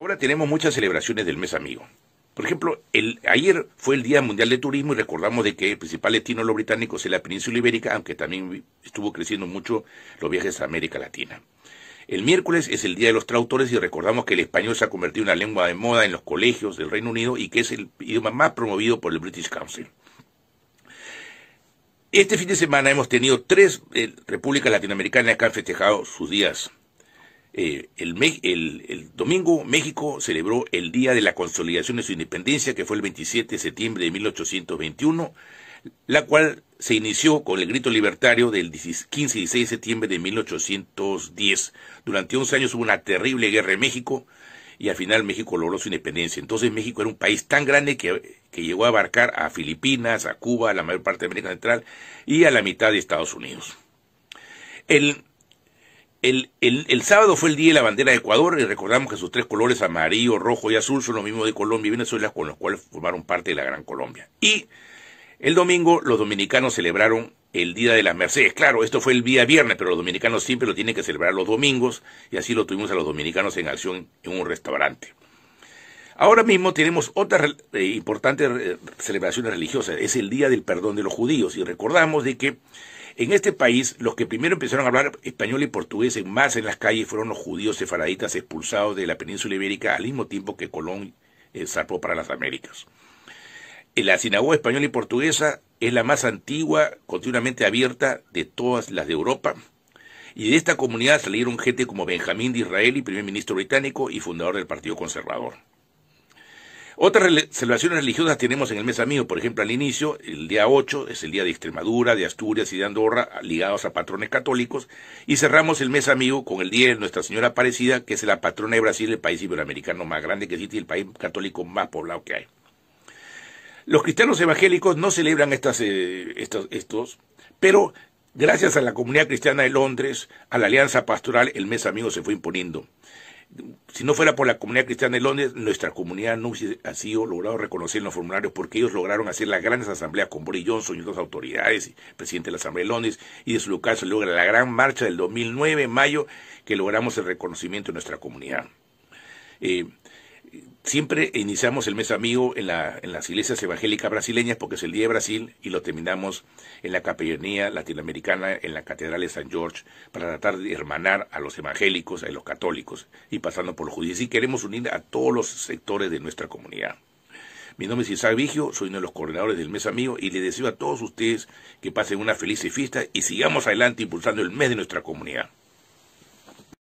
Ahora tenemos muchas celebraciones del mes amigo. Por ejemplo, el, ayer fue el Día Mundial de Turismo y recordamos de que el principal destino de los británicos es la península ibérica, aunque también estuvo creciendo mucho los viajes a América Latina. El miércoles es el Día de los Traductores y recordamos que el español se ha convertido en una lengua de moda en los colegios del Reino Unido y que es el idioma más promovido por el British Council. Este fin de semana hemos tenido tres eh, repúblicas latinoamericanas que han festejado sus días eh, el, domingo México celebró el Día de la Consolidación de su Independencia, que fue el 27 de septiembre de 1821, la cual se inició con el grito libertario del 15 y 16 de septiembre de 1810. Durante 11 años hubo una terrible guerra en México y al final México logró su independencia. Entonces México era un país tan grande que, que llegó a abarcar a Filipinas, a Cuba, a la mayor parte de América Central y a la mitad de Estados Unidos. El el, el, sábado fue el Día de la Bandera de Ecuador y recordamos que sus tres colores, amarillo, rojo y azul, son los mismos de Colombia y Venezuela, con los cuales formaron parte de la Gran Colombia. Y el domingo los dominicanos celebraron el Día de las Mercedes. Claro, esto fue el día viernes, pero los dominicanos siempre lo tienen que celebrar los domingos y así lo tuvimos a los dominicanos en acción en un restaurante. Ahora mismo tenemos otra eh, importante eh, celebraciones religiosas. Es el Día del Perdón de los Judíos y recordamos de que en este país, los que primero empezaron a hablar español y portugués en más en las calles fueron los judíos sefaraditas expulsados de la península ibérica al mismo tiempo que Colón eh, zarpó para las Américas. La sinagoga española y portuguesa es la más antigua, continuamente abierta de todas las de Europa. Y de esta comunidad salieron gente como Benjamín de Israel, primer ministro británico y fundador del Partido Conservador. Otras celebraciones religiosas tenemos en el mes amigo, por ejemplo, al inicio, el día 8 es el día de Extremadura, de Asturias y de Andorra, ligados a patrones católicos, y cerramos el mes amigo con el día de Nuestra Señora Aparecida, que es la patrona de Brasil, el país iberoamericano más grande que existe y el país católico más poblado que hay. Los cristianos evangélicos no celebran estas, eh, estos, estos, pero gracias a la comunidad cristiana de Londres, a la alianza pastoral, el mes amigo se fue imponiendo si no fuera por la comunidad cristiana de Londres, nuestra comunidad no hubiese sido logrado reconocer los formularios porque ellos lograron hacer las grandes asambleas con Boris Johnson y otras autoridades, presidente de la Asamblea de Londres, y de su local se logra la gran marcha del 2009, en mayo, que logramos el reconocimiento de nuestra comunidad. Eh, Siempre iniciamos el mes amigo en, la, en las iglesias evangélicas brasileñas porque es el Día de Brasil y lo terminamos en la capellanía latinoamericana en la Catedral de San George para tratar de hermanar a los evangélicos, a los católicos y pasando por los judíos. Y queremos unir a todos los sectores de nuestra comunidad. Mi nombre es Isaac Vigio, soy uno de los coordinadores del mes amigo y les deseo a todos ustedes que pasen una feliz fiesta y sigamos adelante impulsando el mes de nuestra comunidad.